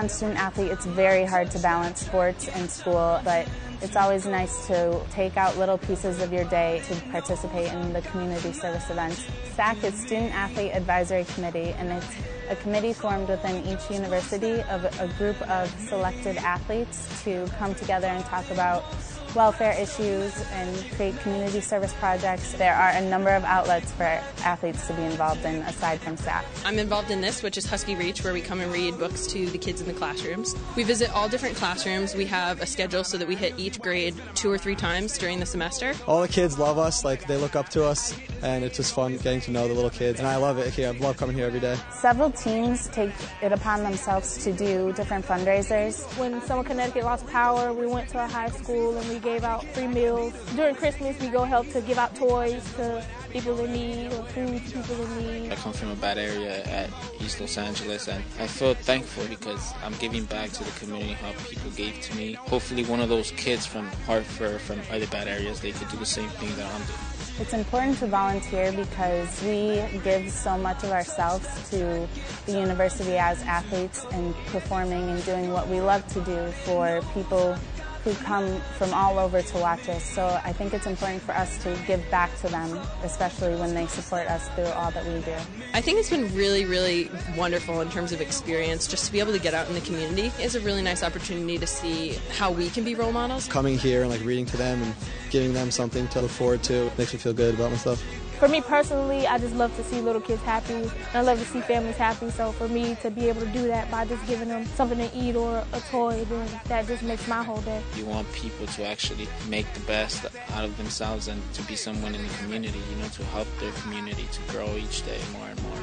full-time student athlete, it's very hard to balance sports and school, but it's always nice to take out little pieces of your day to participate in the community service events. SAAC is Student Athlete Advisory Committee, and it's a committee formed within each university of a group of selected athletes to come together and talk about welfare issues and create community service projects. There are a number of outlets for athletes to be involved in aside from SAAC. I'm involved in this, which is Husky Reach, where we come and read books to the kids in the classrooms. We visit all different classrooms. We have a schedule so that we hit each grade two or three times during the semester. All the kids love us, like they look up to us, and it's just fun getting to know the little kids, and I love it. Here. I love coming here every day. Several teams take it upon themselves to do different fundraisers. When Summer Connecticut lost power, we went to a high school and we gave out free meals. During Christmas, we go help to give out toys to people in need or food to people in need. I come from a bad area at East Los Angeles and I feel thankful because I'm giving back to the community how people gave to me. Hopefully one of those kids from Hartford, from other bad areas, they could do the same thing that I'm doing. It's important to volunteer because we give so much of ourselves to the university as athletes and performing and doing what we love to do for people who come from all over to watch us. So I think it's important for us to give back to them, especially when they support us through all that we do. I think it's been really, really wonderful in terms of experience. Just to be able to get out in the community is a really nice opportunity to see how we can be role models. Coming here and like reading to them and giving them something to look forward to makes me feel good about myself. For me personally, I just love to see little kids happy. And I love to see families happy. So for me to be able to do that by just giving them something to eat or a toy, then that just makes my whole day. You want people to actually make the best out of themselves and to be someone in the community, you know, to help their community to grow each day more and more.